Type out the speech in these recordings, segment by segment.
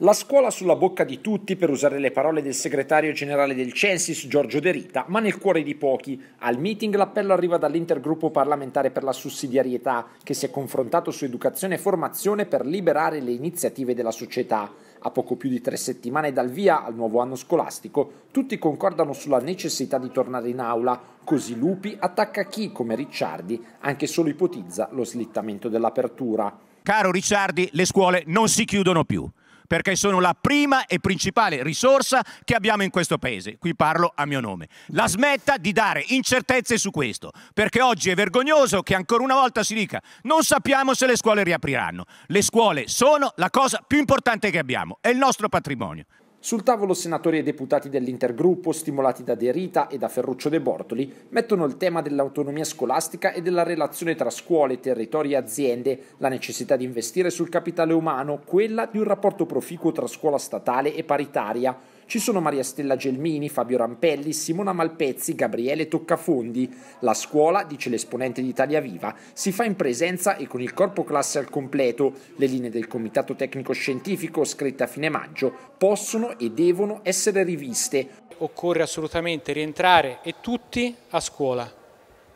La scuola sulla bocca di tutti, per usare le parole del segretario generale del Censis Giorgio De Rita, ma nel cuore di pochi. Al meeting l'appello arriva dall'intergruppo parlamentare per la sussidiarietà, che si è confrontato su educazione e formazione per liberare le iniziative della società. A poco più di tre settimane dal via al nuovo anno scolastico, tutti concordano sulla necessità di tornare in aula, così Lupi attacca chi, come Ricciardi, anche solo ipotizza lo slittamento dell'apertura. Caro Ricciardi, le scuole non si chiudono più perché sono la prima e principale risorsa che abbiamo in questo paese. Qui parlo a mio nome. La smetta di dare incertezze su questo, perché oggi è vergognoso che ancora una volta si dica non sappiamo se le scuole riapriranno. Le scuole sono la cosa più importante che abbiamo, è il nostro patrimonio. Sul tavolo senatori e deputati dell'intergruppo, stimolati da De Rita e da Ferruccio De Bortoli, mettono il tema dell'autonomia scolastica e della relazione tra scuole, territori e aziende, la necessità di investire sul capitale umano, quella di un rapporto proficuo tra scuola statale e paritaria, ci sono Maria Stella Gelmini, Fabio Rampelli, Simona Malpezzi, Gabriele Toccafondi. La scuola, dice l'esponente di Italia Viva, si fa in presenza e con il corpo classe al completo. Le linee del Comitato Tecnico Scientifico, scritte a fine maggio, possono e devono essere riviste. Occorre assolutamente rientrare e tutti a scuola.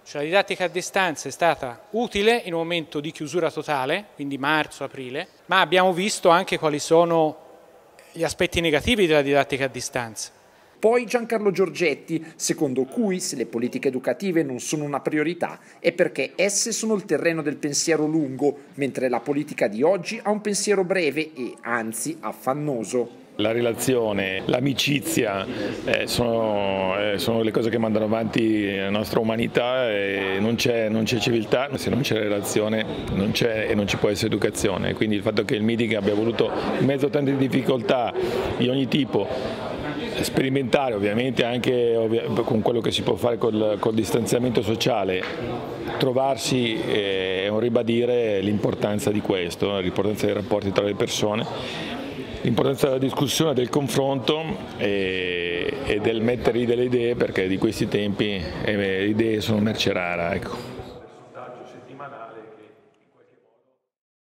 Cioè, la didattica a distanza è stata utile in un momento di chiusura totale, quindi marzo, aprile, ma abbiamo visto anche quali sono gli aspetti negativi della didattica a distanza. Poi Giancarlo Giorgetti, secondo cui se le politiche educative non sono una priorità è perché esse sono il terreno del pensiero lungo, mentre la politica di oggi ha un pensiero breve e anzi affannoso. La relazione, l'amicizia eh, sono, eh, sono, le cose che mandano avanti la nostra umanità e non c'è, civiltà, se non c'è relazione non c'è e non ci può essere educazione. Quindi il fatto che il meeting abbia voluto, in mezzo a tante difficoltà di ogni tipo, sperimentare ovviamente anche con quello che si può fare col, col distanziamento sociale, trovarsi eh, ribadire l'importanza di questo, l'importanza dei rapporti tra le persone l'importanza della discussione, del confronto e, e del mettere delle idee perché di questi tempi eh, le idee sono merce rara. Ecco.